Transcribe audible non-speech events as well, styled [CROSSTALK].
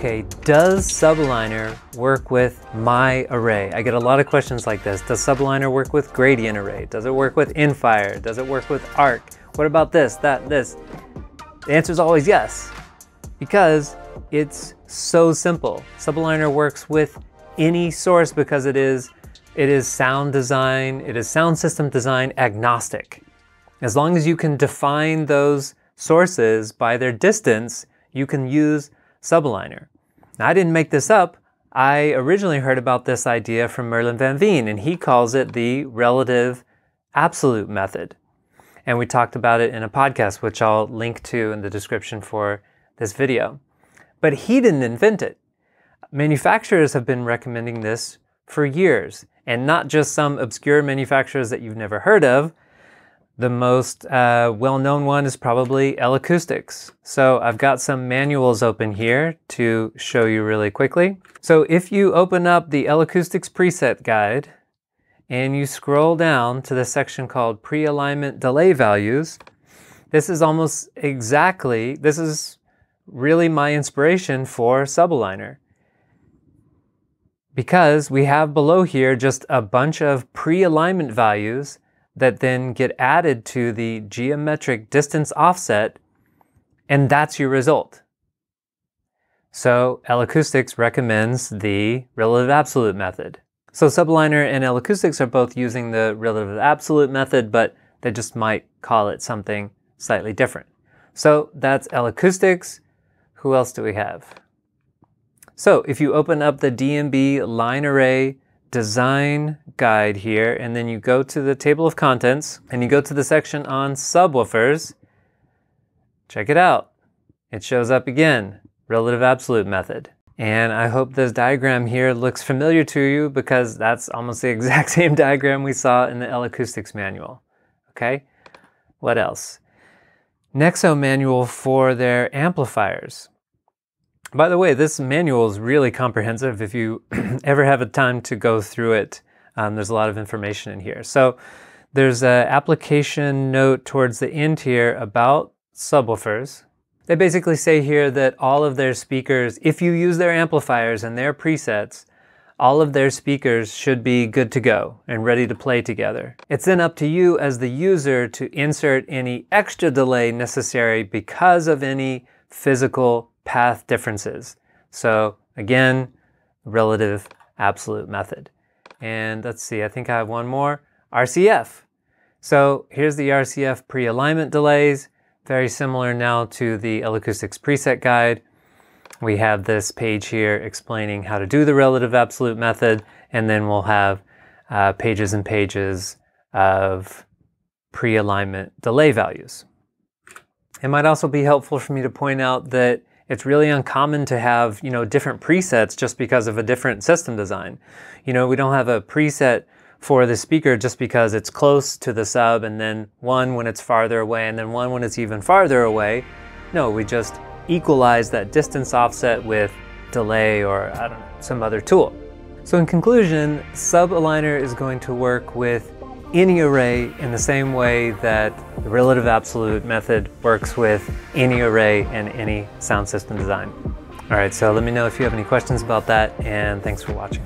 say, does SubAligner work with my array? I get a lot of questions like this. Does SubAligner work with gradient array? Does it work with end-fire? Does it work with arc? What about this, that, this? The answer is always yes, because it's so simple. SubAligner works with any source because it is it is sound design, it is sound system design agnostic. As long as you can define those sources by their distance, you can use SubAligner. Now, I didn't make this up. I originally heard about this idea from Merlijn Van Veen, and he calls it the relative absolute method. And we talked about it in a podcast, which I'll link to in the description for this video. But he didn't invent it. Manufacturers have been recommending this for years, and not just some obscure manufacturers that you've never heard of, the most uh, well-known one is probably L-Acoustics. So I've got some manuals open here to show you really quickly. So if you open up the L-Acoustics preset guide and you scroll down to the section called pre-alignment delay values, this is almost exactly, this is really my inspiration for SubAligner. Because we have below here just a bunch of pre-alignment values that then get added to the geometric distance offset, and that's your result. So L-Acoustics recommends the relative absolute method. So SubAligner and L-Acoustics are both using the relative absolute method, but they just might call it something slightly different. So that's L-Acoustics. Who else do we have? So if you open up the d&b line array design guide here, and then you go to the table of contents, and you go to the section on subwoofers. Check it out. It shows up again, relative absolute method. And I hope this diagram here looks familiar to you because that's almost the [LAUGHS] exact same diagram we saw in the L-Acoustics manual. Okay, what else? Nexo manual for their amplifiers. By the way, this manual is really comprehensive. If you [CLEARS THROAT] ever have a time to go through it, um, there's a lot of information in here. So there's an application note towards the end here about subwoofers. They basically say here that all of their speakers, if you use their amplifiers and their presets, all of their speakers should be good to go and ready to play together. It's then up to you as the user to insert any extra delay necessary because of any physical path differences. So again, relative absolute method. And let's see, I think I have one more, RCF. So here's the RCF pre-alignment delays, very similar now to the L-Acoustics preset guide. We have this page here explaining how to do the relative absolute method, and then we'll have uh, pages and pages of pre-alignment delay values. It might also be helpful for me to point out that it's really uncommon to have, you know, different presets just because of a different system design. You know, we don't have a preset for the speaker just because it's close to the sub and then one when it's farther away and then one when it's even farther away. No, we just equalize that distance offset with delay or I don't know, some other tool. So in conclusion, SubAligner is going to work with any array in the same way that the relative absolute method works with any array and any sound system design. All right, so let me know if you have any questions about that, and thanks for watching.